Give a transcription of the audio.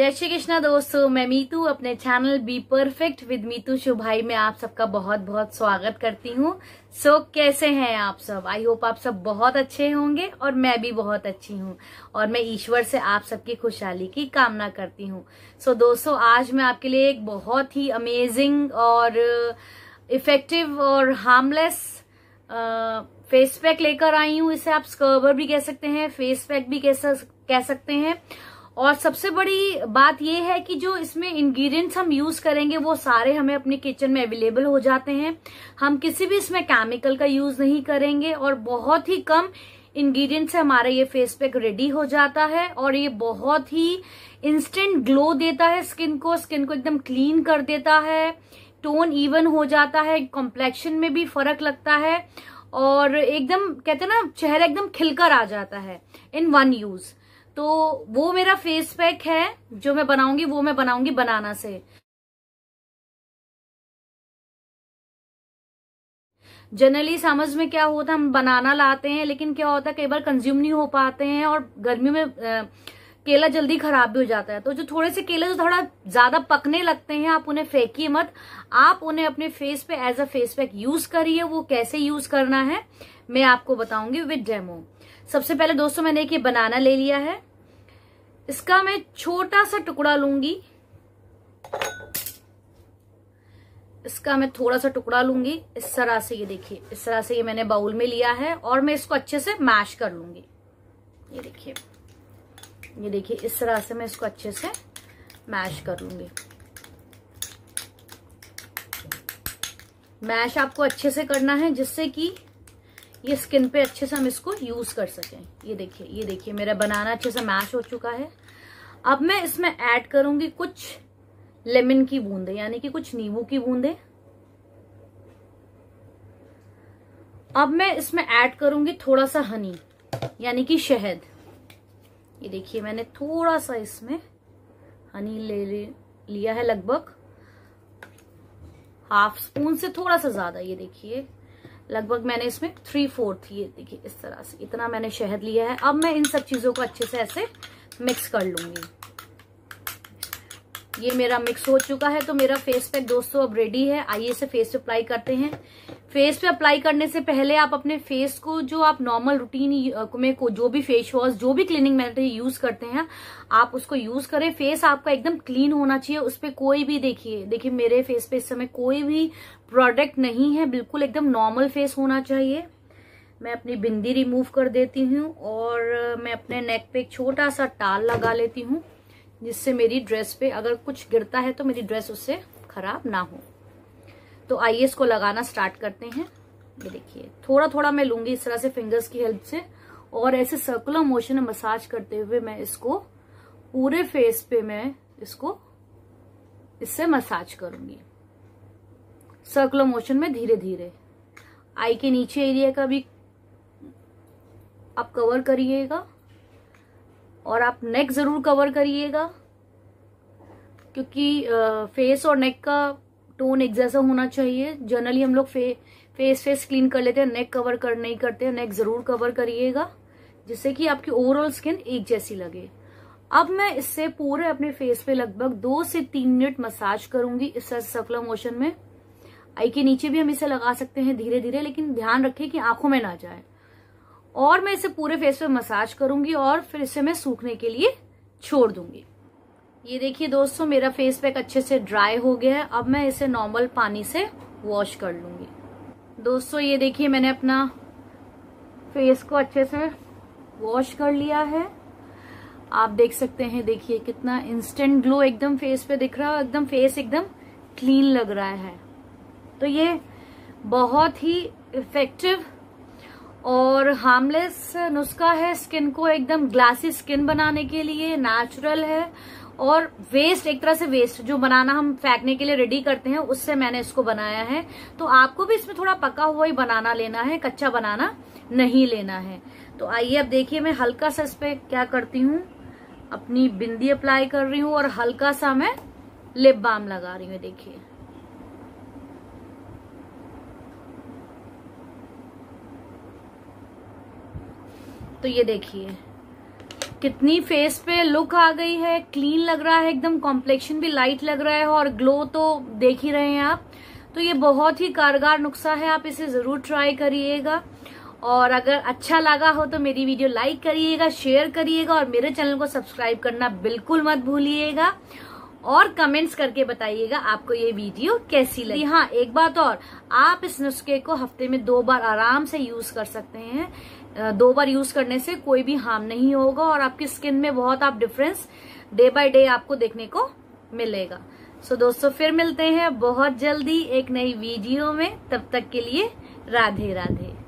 जय श्री कृष्णा दोस्तों मैं मीतू अपने channel be perfect with Meetu शुभाई में आप सबका बहुत बहुत स्वागत करती हूँ। सो so, कैसे हैं आप सब? आई होप आप सब बहुत अच्छे होंगे और मैं भी बहुत अच्छी हूँ। और मैं ईश्वर से आप सबकी खुशहाली की कामना करती हूँ। सो so, दोस्तों आज मैं आपके लिए एक बहुत ही अमेजिंग और इफ़ेक्टिव और हार्मलेस फेस पैक लेकर आई हूँ। इसे आप स्कर्बर भी कह सकते हैं फेस पैक भी कह सकते हैं। और सबसे बड़ी बात यह है कि जो इसमें इंग्रेडिएंट्स हम यूज़ करेंगे, वो सारे हमें अपने किचन में अवेलेबल हो जाते हैं। हम किसी भी इसमें केमिकल का यूज़ नहीं करेंगे और बहुत ही कम इंग्रेडिएंट से हमारा ये फेस पैक रेडी हो जाता है और ये बहुत ही इंस्टेंट ग्लो देता है स्किन को। स्किन को एकदम क्लीन कर देता है। टोन इवन हो जाता है। कॉम्प्लेक्शन में भी फ़र्क लगता है और एकदम, कहते हैं ना, चेहरा एकदम खिलकर आ जाता है इन वन यूज़ तो वो मेरा फेस पैक है जो मैं बनाऊँगी वो मैं बनाऊँगी बनाना से। जनरली समझ में क्या होता है हम बनाना लाते हैं लेकिन क्या होता है कई बार कंज्यूम नहीं हो पाते हैं और गर्मी में आ, केला जल्दी खराब भी हो जाता है। तो जो थोड़े से केले जो थोड़ा ज़्यादा पकने लगते हैं आप उन्हें फेंकिए मत। आप उन्हें अपने फेस पे as a face pack use करिए वो कैसे यूज़ करना है मैं आपको बताऊँगी विद डेमो सबसे पहले दोस्तों मैंने एक ये बनाना ले लिया है। इसका मैं छोटा सा टुकड़ा लूँगी। इसका मैं थोड़ा सा टुकड़ा लूँगी। इस तरह से ये देखिए, इस तरह से ये मैंने बाउल में लिया है और मैं इसको अच्छे से मैश कर लूँगी। ये देखिए ये देखिए, इस तरह से मैं इसको अच्छे से मैश कर लूँगी। मैश आपको अच्छे से करना है जिससे कि ये स्किन पे अच्छे से हम इसको यूज़ कर सकें। ये देखिए ये देखिए, मेरा बनाना अच्छे से मैश हो चुका है। अब मैं इसमें ऐड करूँगी कुछ लेमन की बूंदे, यानी कि कुछ नींबू की बूंदे। अब मैं इसमें ऐड करूँगी थोड़ा सा हनी, यानी कि शहद। ये देखिए, मैंने थोड़ा सा इसमें हनी ले लिया है लगभग। हाफ़ स्पून से थोड़ा सा ज़्यादा, ये देखिए। लगभग मैंने इसमें थ्री फोर्थ ये देखिए, इस तरह से। इतना मैंने शहद लिया है। अब मैं इन सब चीज़ों को अच्छे से ऐसे मिक्स कर लूँगी। ये मेरा मिक्स हो चुका है तो मेरा फेस पैक दोस्तों अब रेडी है। आइए इसे फेस अप्लाई करते हैं। फेस पे अप्लाई करने से पहले आप अपने फेस को जो आप नॉर्मल रूटीन में को जो भी फेस वॉश जो भी क्लीनिंग मेथड यूज़ करते हैं, आप उसको यूज़ करें। फेस आपका एकदम क्लीन होना चाहिए, उस पर कोई भी देखिए देखिए मेरे फेस पे इस समय कोई भी प्रोडक्ट नहीं है, बिल्कुल एकदम नॉर्मल फेस होना चाहिए। मैं अपनी बिंदी रिमूव कर देती हूँ और मैं अपने नेक पे एक छोटा सा टाल लगा लेती हूँ, जिससे मेरी ड्रेस पे अगर कुछ गिरता है तो मेरी ड्रेस उससे खराब ना हो। तो आइए इसको लगाना स्टार्ट करते हैं। ये देखिए थोड़ा थोड़ा मैं लूँगी इस तरह से फिंगर्स की हेल्प से और ऐसे सर्कुलर मोशन में मसाज करते हुए मैं इसको पूरे फेस पे मैं इसको इससे मसाज करूँगी। सर्कुलर मोशन में धीरे धीरे आई के नीचे एरिया का भी आप कवर करिएगा और आप नेक ज़रूर कवर करिएगा, क्योंकि फेस और नेक का टोन एक जैसा होना चाहिए। जनरली हम लोग फे, फेस फेस क्लीन कर लेते हैं नेक कवर कर नहीं करते हैं नेक ज़रूर कवर करिएगा जिससे कि आपकी ओवरऑल स्किन एक जैसी लगे। अब मैं इससे पूरे अपने फेस पे लगभग दो से तीन मिनट मसाज करूँगी इस सर्कुलर मोशन में। आई के नीचे भी हम इसे लगा सकते हैं धीरे धीरे लेकिन ध्यान रखें कि आँखों में ना जाए। और मैं इसे पूरे फेस पे मसाज करूँगी और फिर इसे मैं सूखने के लिए छोड़ दूँगी। ये देखिए दोस्तों, मेरा फेस पैक अच्छे से ड्राई हो गया है। अब मैं इसे नॉर्मल पानी से वॉश कर लूँगी। दोस्तों, ये देखिए मैंने अपना फेस को अच्छे से वॉश कर लिया है। आप देख सकते हैं, देखिए कितना इंस्टेंट ग्लो एकदम फेस पे दिख रहा है एकदम फेस एकदम क्लीन लग रहा है। तो ये बहुत ही इफ़ेक्टिव और हार्मलेस नुस्खा है स्किन को, एकदम ग्लासी स्किन बनाने के लिए नेचुरल है। और वेस्ट एक तरह से वेस्ट जो बनाना हम फेंकने के लिए रेडी करते हैं, उससे मैंने इसको बनाया है। तो आपको भी इसमें थोड़ा पका हुआ ही बनाना लेना है, कच्चा बनाना नहीं लेना है। तो आइए अब देखिए मैं हल्का सा इस पे क्या करती हूँ। अपनी बिंदी अप्लाई कर रही हूँ और हल्का सा मैं लिप बाम लगा रही हूँ देखिए। तो ये देखिए। कितनी फेस पे लुक आ गई है क्लीन लग रहा है, एकदम कॉम्प्लेक्शन भी लाइट लग रहा है और ग्लो तो देख ही रहे हैं आप। तो ये बहुत ही कारगर नुस्खा है, आप इसे ज़रूर ट्राई करिएगा। और अगर अच्छा लगा हो तो मेरी वीडियो लाइक करिएगा शेयर करिएगा और मेरे चैनल को सब्सक्राइब करना बिल्कुल मत भूलिएगा। और कमेंट्स करके बताइएगा आपको ये वीडियो कैसी लगी। हाँ एक बात और, आप इस नुस्खे को हफ़्ते में दो बार आराम से यूज़ कर सकते हैं। दो बार यूज़ करने से कोई भी हार्म नहीं होगा और आपकी स्किन में बहुत आप डिफरेंस डे बाय डे आपको देखने को मिलेगा। सो so, दोस्तों फिर मिलते हैं बहुत जल्दी एक नई वीडियो में। तब तक के लिए राधे राधे।